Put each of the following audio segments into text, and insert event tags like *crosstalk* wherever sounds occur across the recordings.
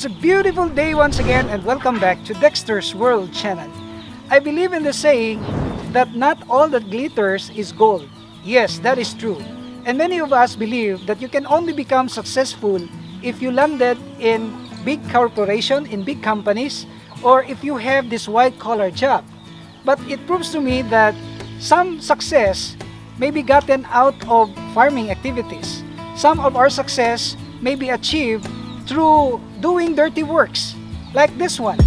It's a beautiful day once again and welcome back to Dexter's World channel. I believe in the saying that not all that glitters is gold. Yes, that is true. And many of us believe that you can only become successful if you landed in big corporation, in big companies, or if you have this white collar job. But it proves to me that some success may be gotten out of farming activities. Some of our success may be achieved through doing dirty works, like this one.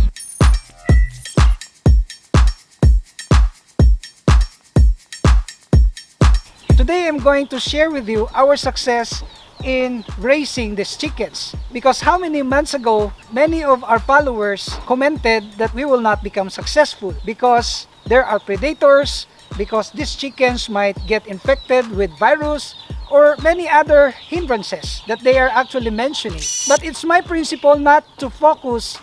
Today I'm going to share with you our success in raising these chickens because how many months ago many of our followers commented that we will not become successful because there are predators because these chickens might get infected with virus or many other hindrances that they are actually mentioning. But it's my principle not to focus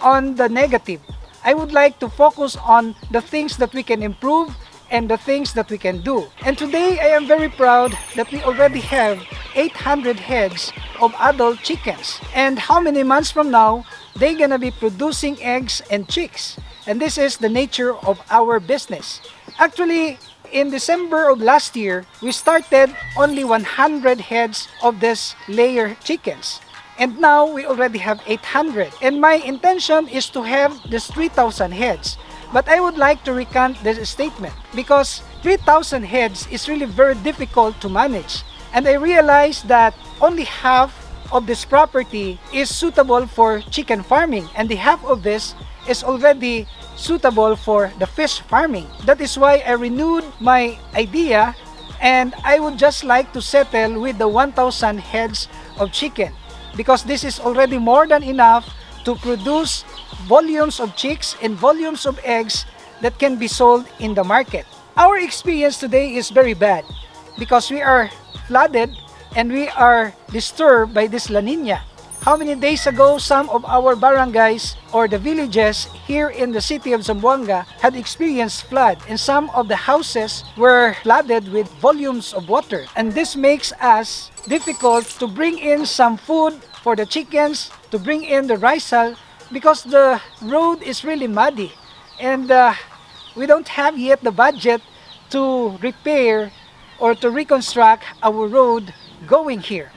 on the negative. I would like to focus on the things that we can improve and the things that we can do. And today I am very proud that we already have 800 heads of adult chickens. And how many months from now, they're gonna be producing eggs and chicks. And this is the nature of our business. Actually, in December of last year, we started only 100 heads of this layer chickens. And now we already have 800. And my intention is to have this 3,000 heads. But I would like to recant this statement because 3,000 heads is really very difficult to manage. And I realized that only half of this property is suitable for chicken farming and the half of this is already suitable for the fish farming. That is why I renewed my idea and I would just like to settle with the 1,000 heads of chicken because this is already more than enough to produce volumes of chicks and volumes of eggs that can be sold in the market. Our experience today is very bad because we are flooded and we are disturbed by this La Nina. How many days ago some of our barangays or the villages here in the city of Zamboanga had experienced flood and some of the houses were flooded with volumes of water and this makes us difficult to bring in some food for the chickens, to bring in the hull because the road is really muddy and uh, we don't have yet the budget to repair or to reconstruct our road going here.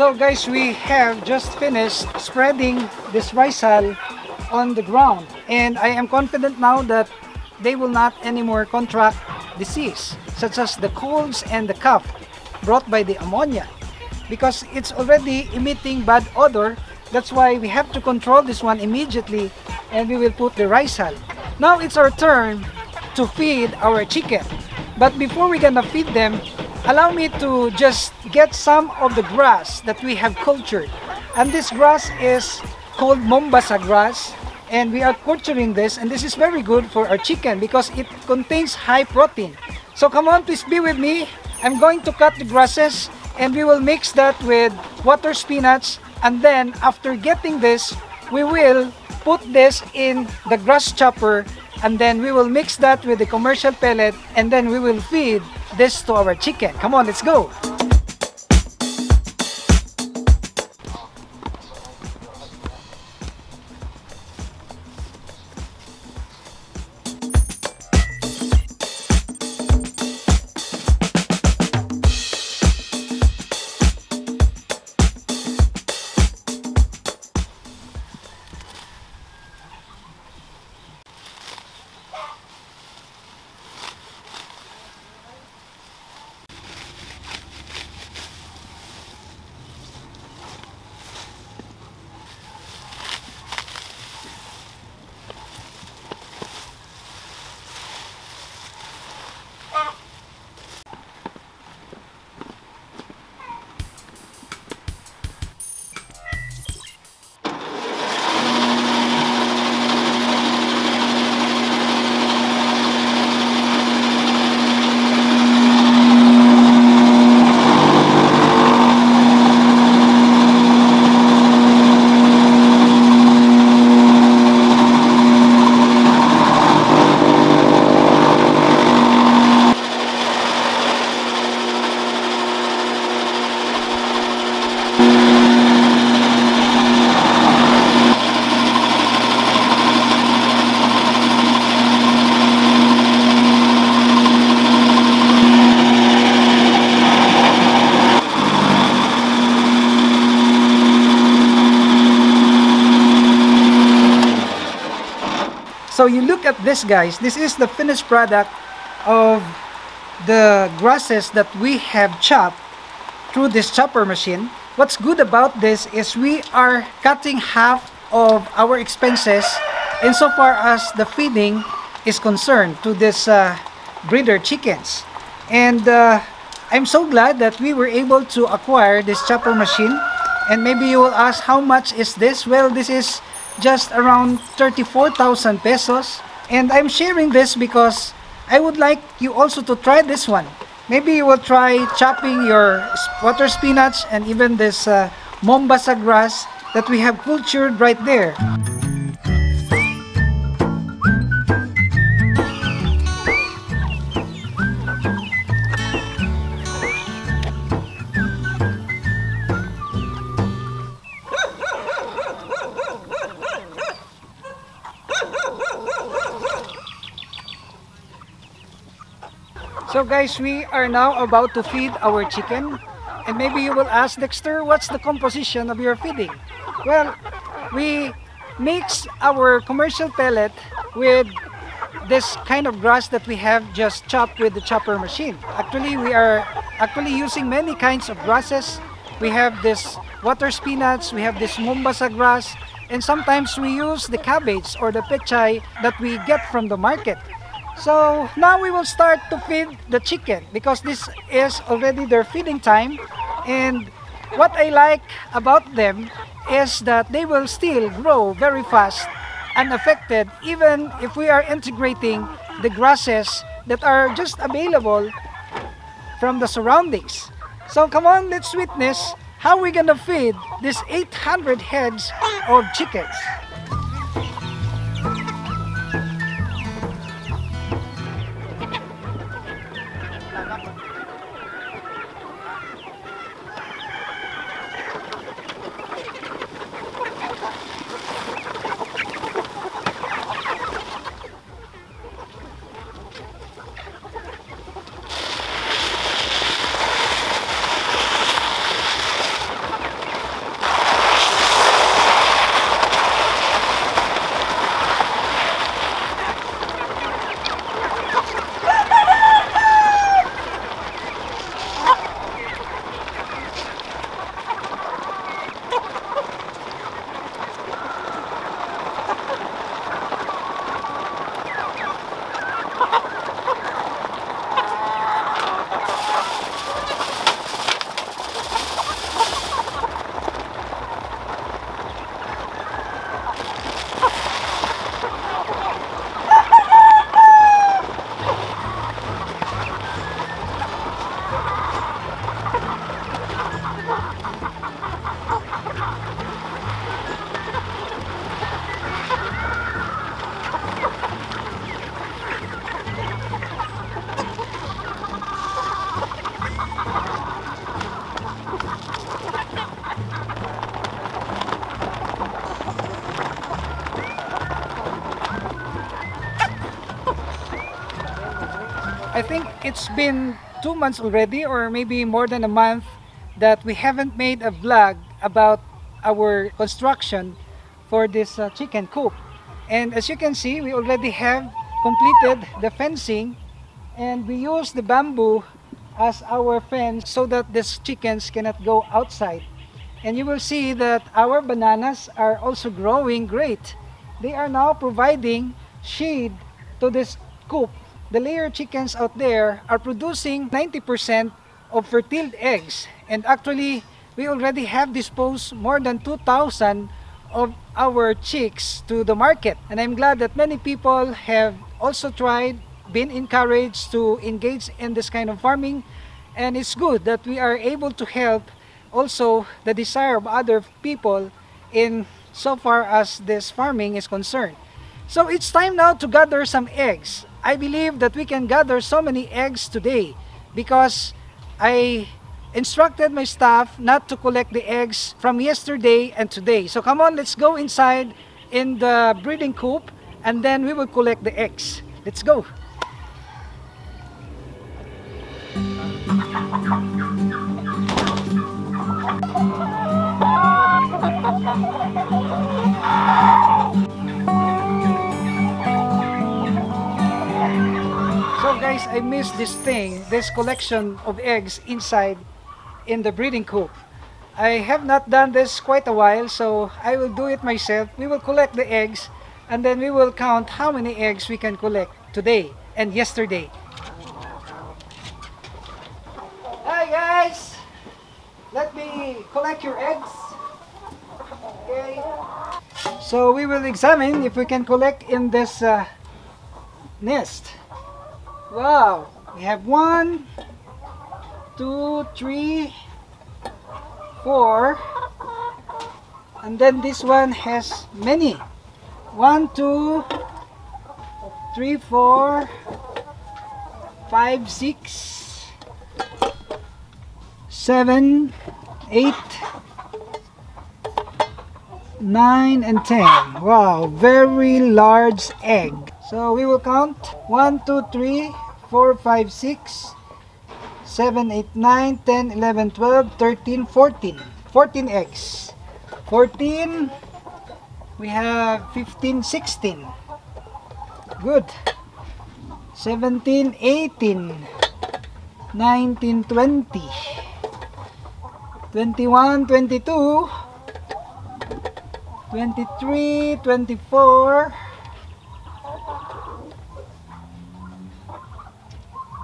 So guys, we have just finished spreading this rice hull on the ground. And I am confident now that they will not anymore contract disease, such as the colds and the cough brought by the ammonia. Because it's already emitting bad odor, that's why we have to control this one immediately and we will put the rice hull. Now it's our turn to feed our chicken. But before we're gonna feed them, allow me to just get some of the grass that we have cultured. And this grass is called Mombasa grass. And we are culturing this and this is very good for our chicken because it contains high protein. So come on, please be with me. I'm going to cut the grasses and we will mix that with water spinach. And then after getting this, we will put this in the grass chopper and then we will mix that with the commercial pellet and then we will feed this to our chicken. Come on, let's go. At this guys, this is the finished product of the grasses that we have chopped through this chopper machine. What's good about this is we are cutting half of our expenses insofar as the feeding is concerned to this uh, breeder chickens. And uh, I'm so glad that we were able to acquire this chopper machine. And maybe you will ask, how much is this? Well, this is just around 34,000 pesos. And I'm sharing this because I would like you also to try this one. Maybe you will try chopping your water spinach and even this uh, mombasa grass that we have cultured right there. Guys, we are now about to feed our chicken. And maybe you will ask Dexter, what's the composition of your feeding? Well, we mix our commercial pellet with this kind of grass that we have just chopped with the chopper machine. Actually, we are actually using many kinds of grasses. We have this water spinach, we have this mombasa grass, and sometimes we use the cabbage or the pechay that we get from the market. So now we will start to feed the chicken because this is already their feeding time and what I like about them is that they will still grow very fast unaffected even if we are integrating the grasses that are just available from the surroundings. So come on, let's witness how we're gonna feed these 800 heads of chickens. It's been two months already or maybe more than a month that we haven't made a vlog about our construction for this uh, chicken coop. And as you can see, we already have completed the fencing and we use the bamboo as our fence so that these chickens cannot go outside. And you will see that our bananas are also growing great. They are now providing shade to this coop. The layer chickens out there are producing 90% of fertile eggs. And actually, we already have disposed more than 2,000 of our chicks to the market. And I'm glad that many people have also tried, been encouraged to engage in this kind of farming. And it's good that we are able to help also the desire of other people in so far as this farming is concerned. So it's time now to gather some eggs. I believe that we can gather so many eggs today because I instructed my staff not to collect the eggs from yesterday and today. So come on, let's go inside in the breeding coop and then we will collect the eggs. Let's go. Guys, I missed this thing, this collection of eggs inside in the breeding coop. I have not done this quite a while, so I will do it myself. We will collect the eggs and then we will count how many eggs we can collect today and yesterday. Hi guys! Let me collect your eggs. Okay. So we will examine if we can collect in this uh, nest. Wow, we have one, two, three, four, and then this one has many. One, two, three, four, five, six, seven, eight, nine, and ten. Wow, very large egg. So we will count 1, 2, 3, 4, 5, 6, 7, 8, 9, 10, 11, 12, 13, 14. 14 eggs. 14. We have 15, 16. Good. 17, 18, 19, 20, 21, 22, 23, 24,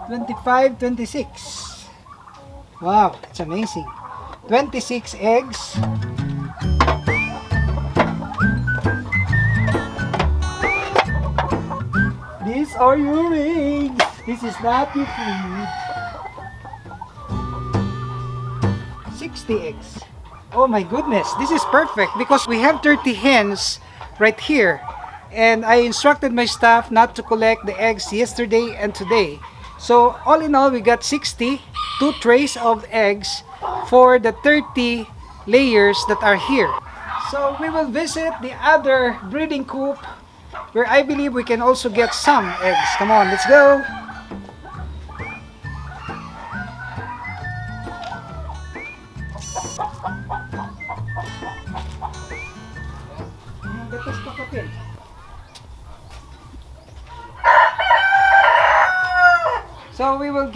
25, 26. Wow, it's amazing. 26 eggs. These are your eggs. This is not your food. 60 eggs. Oh my goodness, this is perfect because we have 30 hens right here. And I instructed my staff not to collect the eggs yesterday and today. So all in all, we got 60, two trays of eggs for the 30 layers that are here. So we will visit the other breeding coop where I believe we can also get some eggs. Come on, let's go.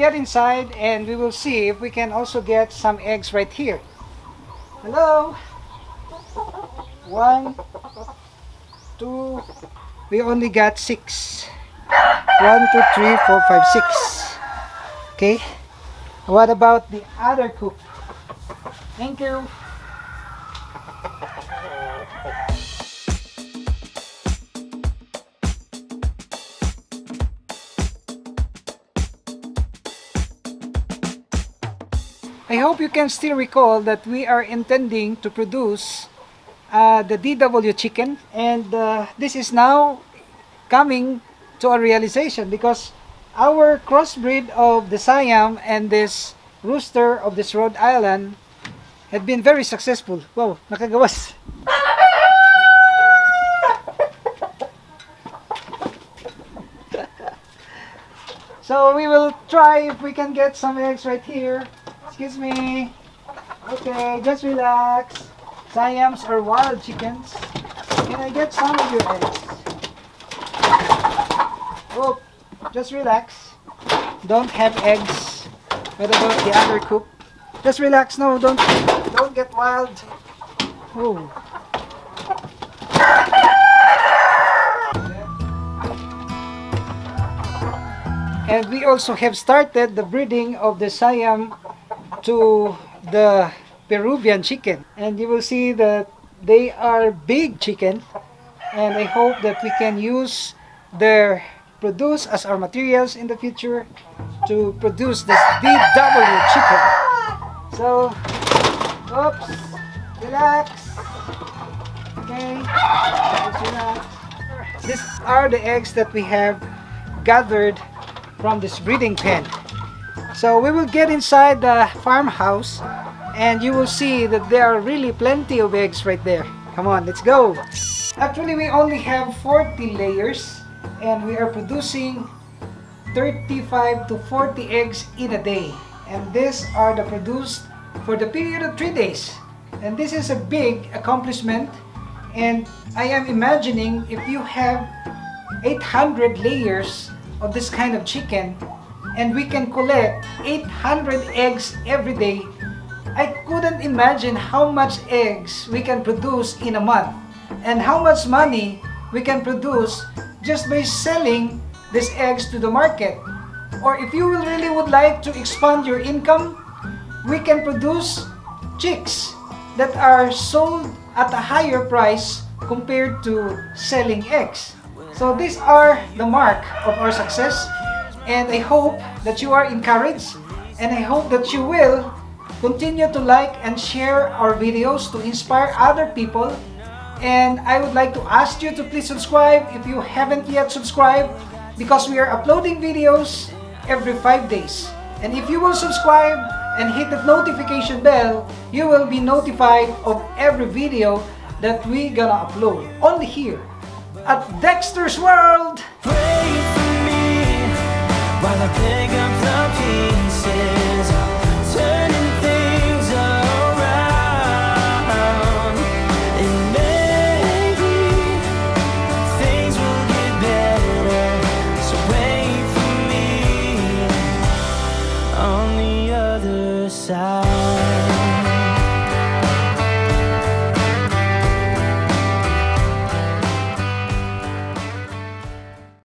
Get inside and we will see if we can also get some eggs right here. Hello? One, two, we only got six. One, two, three, four, five, six. Okay. What about the other coop? Thank you. I hope you can still recall that we are intending to produce uh, the DW chicken and uh, this is now coming to a realization because our crossbreed of the Siam and this rooster of this Rhode Island had been very successful. Wow, nakagawas. *laughs* So we will try if we can get some eggs right here. Excuse me. Okay, just relax. Siams are wild chickens. Can I get some of your eggs? Oh, just relax. Don't have eggs. What about the other coop? Just relax. No, don't don't get wild. Oh. And we also have started the breeding of the Siam to the Peruvian chicken. And you will see that they are big chicken. And I hope that we can use their produce as our materials in the future to produce this DW chicken. So, oops, relax. Okay, relax. These are the eggs that we have gathered from this breeding pen. So we will get inside the farmhouse and you will see that there are really plenty of eggs right there. Come on, let's go. Actually, we only have 40 layers and we are producing 35 to 40 eggs in a day. And these are the produced for the period of 3 days. And this is a big accomplishment and I am imagining if you have 800 layers of this kind of chicken and we can collect 800 eggs every day, I couldn't imagine how much eggs we can produce in a month and how much money we can produce just by selling these eggs to the market. Or if you really would like to expand your income, we can produce chicks that are sold at a higher price compared to selling eggs. So these are the mark of our success and I hope that you are encouraged. And I hope that you will continue to like and share our videos to inspire other people. And I would like to ask you to please subscribe if you haven't yet subscribed because we are uploading videos every 5 days. And if you will subscribe and hit the notification bell you will be notified of every video that we gonna upload only here at Dexter's World while I pick up the pieces.